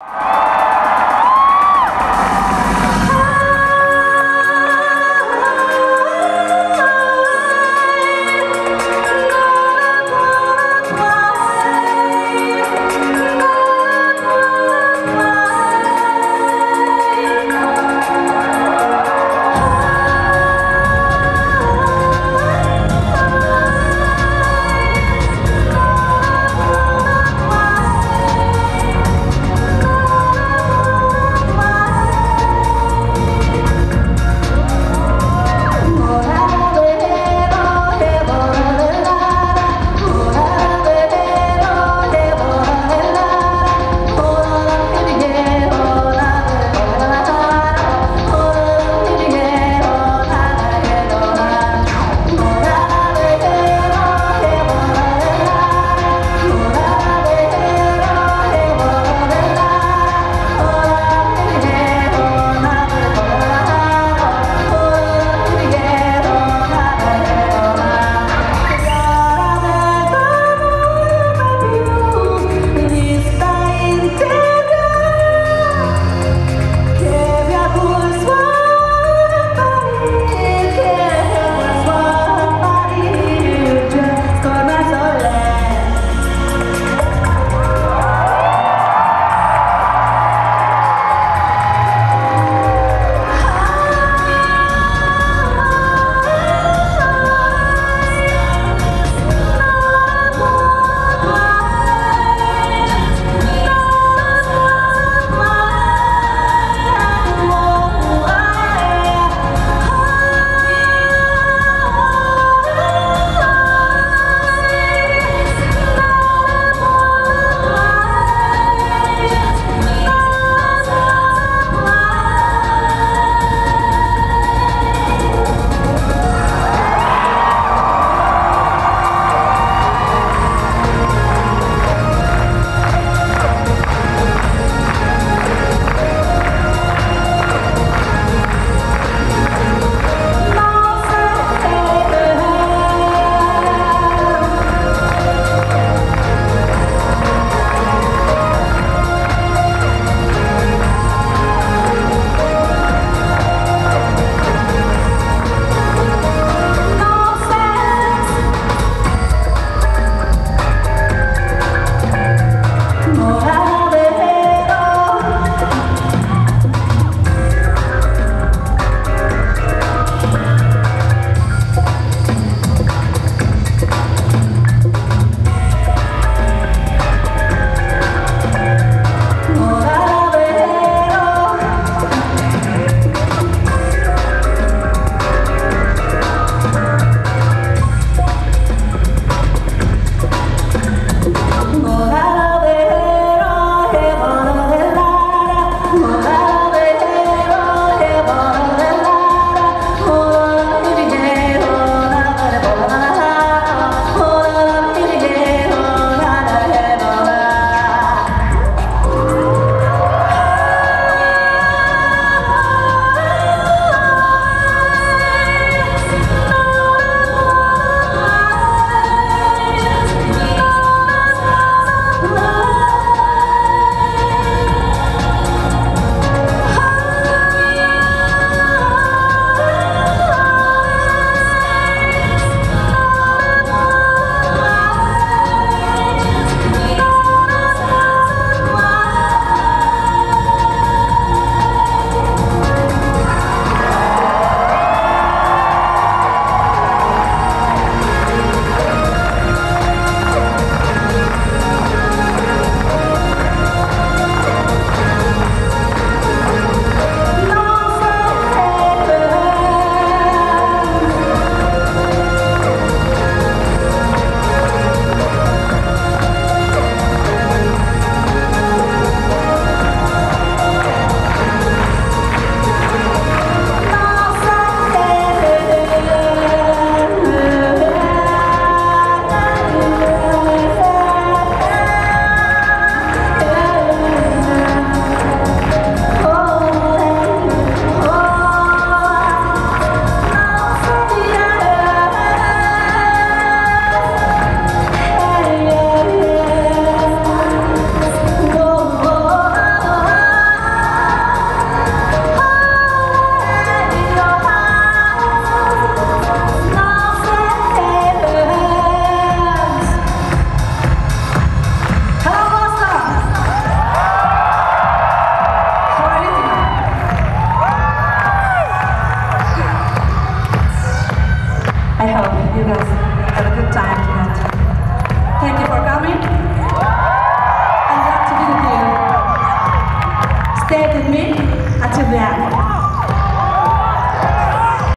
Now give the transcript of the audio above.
you